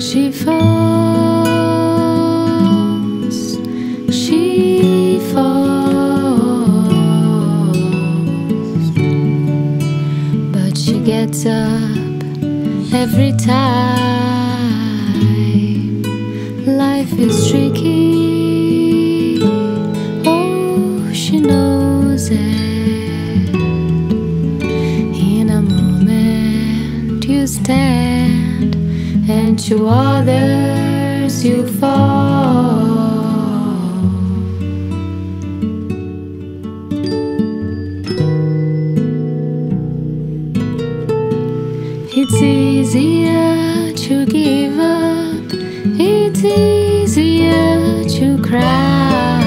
She falls, she falls, but she gets up every time. Life is tricky, stand, and to others, you fall. It's easier to give up, it's easier to cry.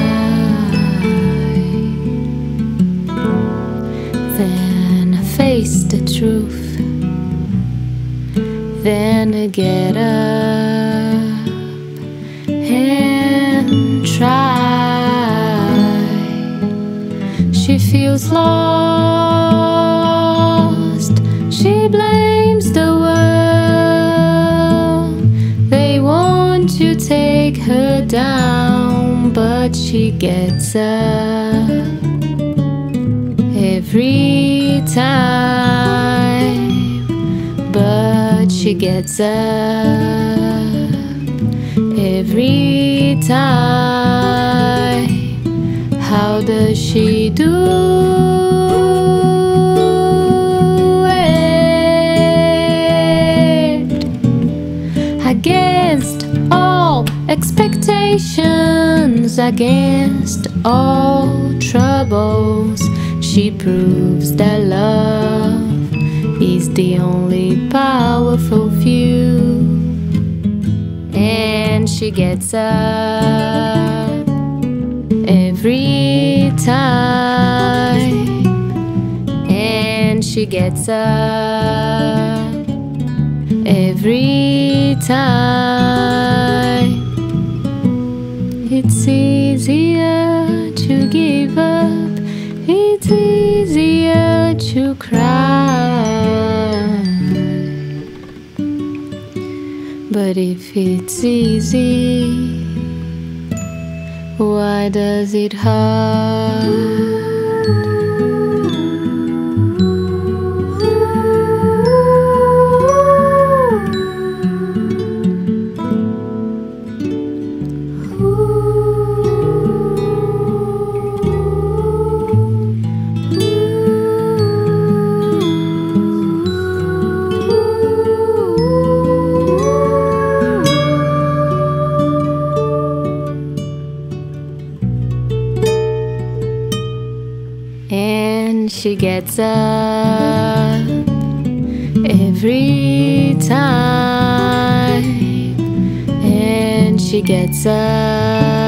Than face the truth, than to get up and try. She feels lost. She blames the world. They want to take her down, but she gets up every time. She gets up every time. How does she do? Against all expectations, against all troubles, she proves that love is the only powerful few. And she gets up every time. And she gets up every time. But if it's easy, why does it hurt? And she gets up every time. And she gets up